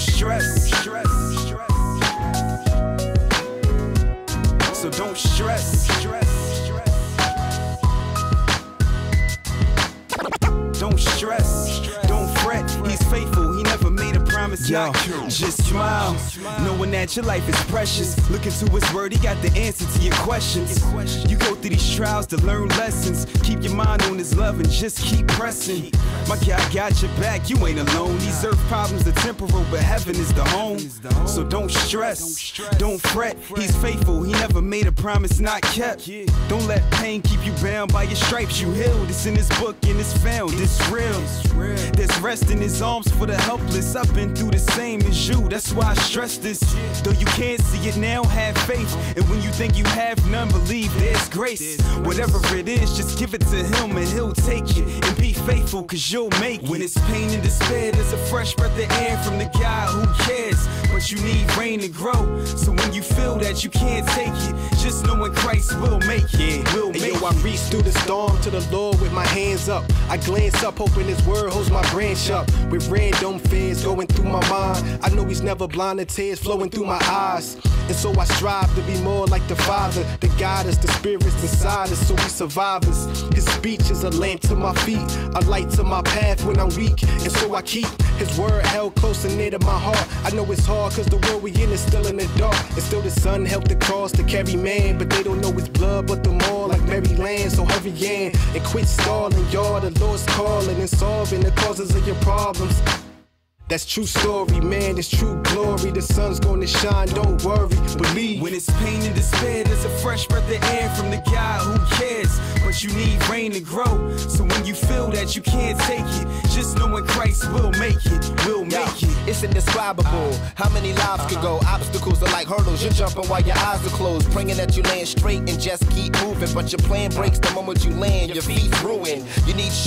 stress. Stress, stress, stress So don't stress. Yo. Just smile, knowing that your life is precious. Look into His Word. He got the answer to your questions. You go through these trials to learn lessons. Keep your mind on His love and just keep pressing. My God got your back. You ain't alone. These earth problems are temporal, but heaven is the home. So don't stress. Don't fret. He's faithful. He never made a promise not kept. Don't let pain keep you bound by your stripes. You healed. It's in His book and it's found. It's real. Rest in His arms for the helpless. I've been through the same as you. That's why I stress this. Though you can't see it now, have faith. And when you think you have none, believe there's grace. Whatever it is, just give it to Him and He'll take it. And be faithful, cause you'll make it. When it's pain and despair, there's a fresh breath of air from the God who cares. But you need rain to grow. So when you feel that you can't take it, just knowing Christ will make it. Will And make yo, I it. reach through the storm to the Lord with my hands up. I glance up, hoping His word holds my up. With random fears going through my mind. I know He's never blind to tears flowing through my eyes. And so I strive to be more like the Father. The God is the spirits inside us, so we survivors. His speech is a lamp to my feet, a light to my path when I'm weak. And so I keep His word held close and near to my heart. I know it's hard cause the world we in is still in the dark. And still the sun helped the cross to carry man. But they don't know his blood, but the more Mary Land. So hurry in and quit stalling. Y'all, the Lord's calling and solving the causes of your problems. That's true story, man. It's true glory. The sun's gonna shine, don't worry, believe. When it's pain and despair, there's a fresh breath of air from the God who cares. But you need rain to grow. So when you feel that you can't take it, just knowing Christ will make it, will make it. It's indescribable. How many lives could go? Obstacles are like hurdles. You're jumping while your eyes are closed. Praying that you land straight and just keep moving. But your plan breaks the moment you land. Your feet ruined. You need shoes.